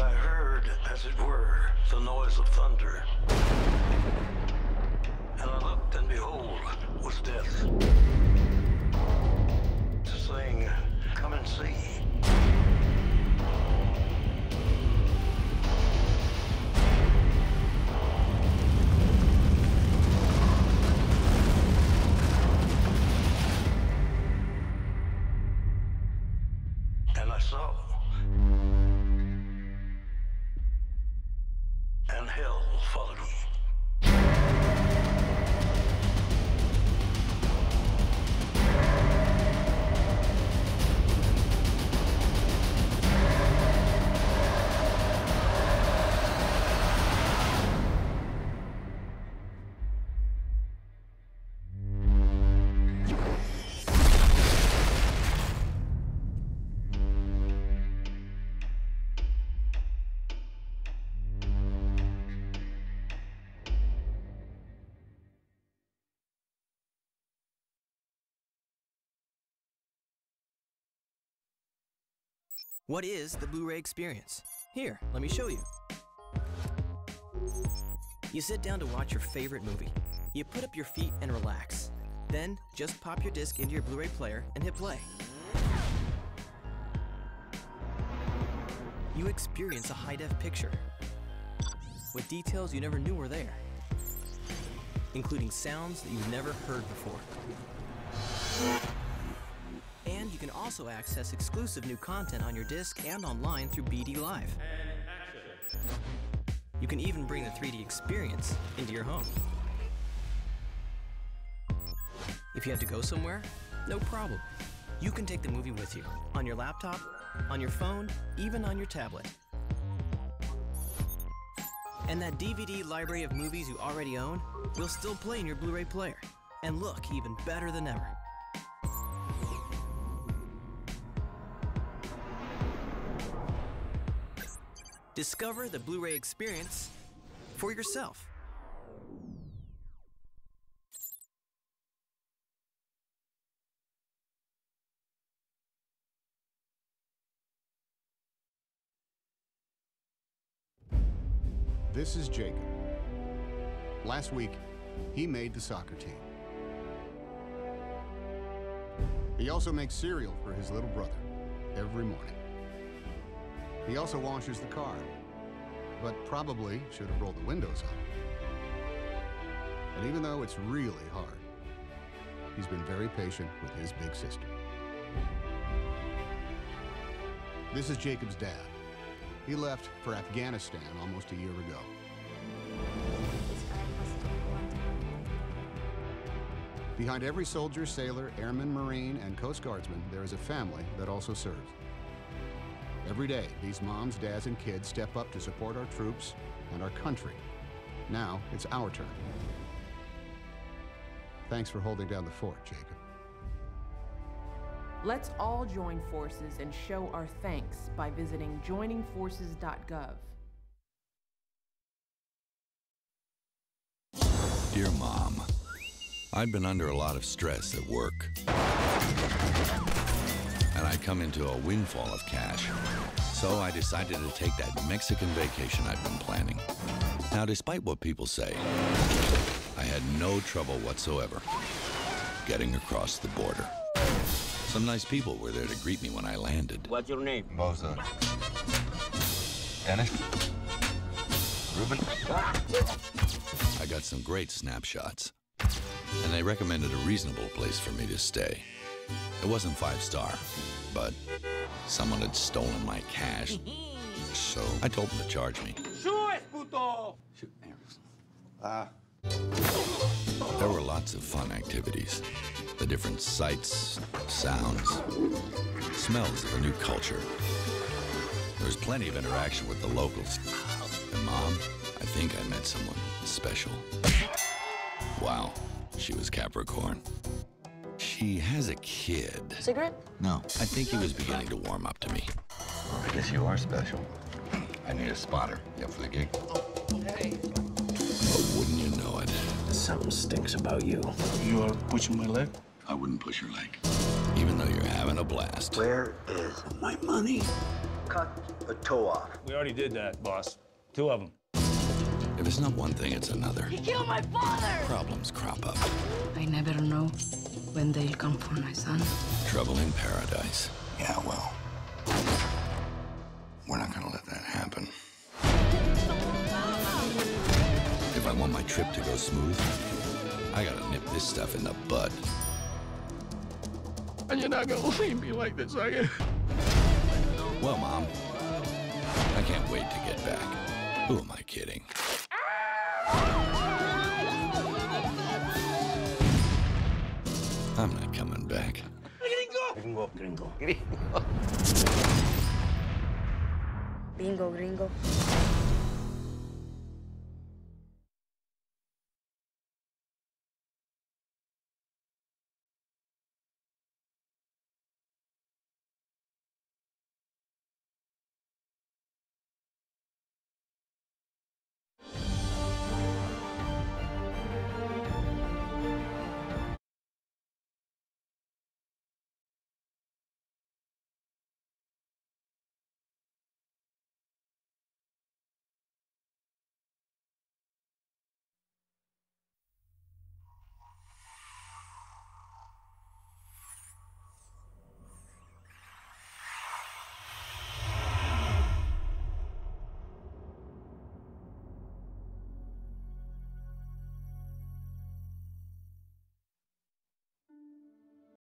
as it were, the noise of thunder. And I looked, and behold, was death. Saying, come and see. And I saw. Hell followed me. What is the Blu ray experience? Here, let me show you. You sit down to watch your favorite movie. You put up your feet and relax. Then, just pop your disc into your Blu ray player and hit play. You experience a high def picture with details you never knew were there, including sounds that you've never heard before. Can also access exclusive new content on your disc and online through BD Live. You can even bring the 3D experience into your home. If you have to go somewhere, no problem. You can take the movie with you on your laptop, on your phone, even on your tablet. And that DVD library of movies you already own will still play in your Blu ray player and look even better than ever. Discover the Blu ray experience for yourself. This is Jacob. Last week, he made the soccer team. He also makes cereal for his little brother every morning. He also washes the car, but probably should have rolled the windows up. And even though it's really hard, he's been very patient with his big sister. This is Jacob's dad. He left for Afghanistan almost a year ago. Behind every soldier, sailor, airman, marine, and Coast Guardsman, there is a family that also serves. Every day, these moms, dads, and kids step up to support our troops and our country. Now, it's our turn. Thanks for holding down the fort, Jacob. Let's all join forces and show our thanks by visiting joiningforces.gov. Dear Mom, I've been under a lot of stress at work. And I come into a windfall of cash. So I decided to take that Mexican vacation I've been planning. Now, despite what people say, I had no trouble whatsoever getting across the border. Some nice people were there to greet me when I landed. What's your name? Boza. Dennis? Ruben? I got some great snapshots. And they recommended a reasonable place for me to stay. It wasn't five star, but someone had stolen my cash. So I told them to charge me. Ah. There were lots of fun activities. The different sights, sounds, smells of a new culture. There was plenty of interaction with the locals. And Mom, I think I met someone special. Wow, she was Capricorn. She has a kid. Cigarette? No. I think he was beginning to warm up to me. I guess you are special. I need a spotter. You up for the gig? But wouldn't you know it? Something stinks about you. You are pushing my leg? I wouldn't push your leg. Even though you're having a blast. Where is my money? Cut a toe off. We already did that, boss. Two of them. If it's not one thing, it's another. He killed my father! Problems crop up. I never know when they'll come for my son. Trouble in paradise. Yeah, well. We're not gonna let that happen. If I want my trip to go smooth, I gotta nip this stuff in the bud. And you're not gonna leave me like this, are you? Well, Mom, I can't wait to get back. Who am I kidding? I'm Gringo, gringo. Bingo, gringo.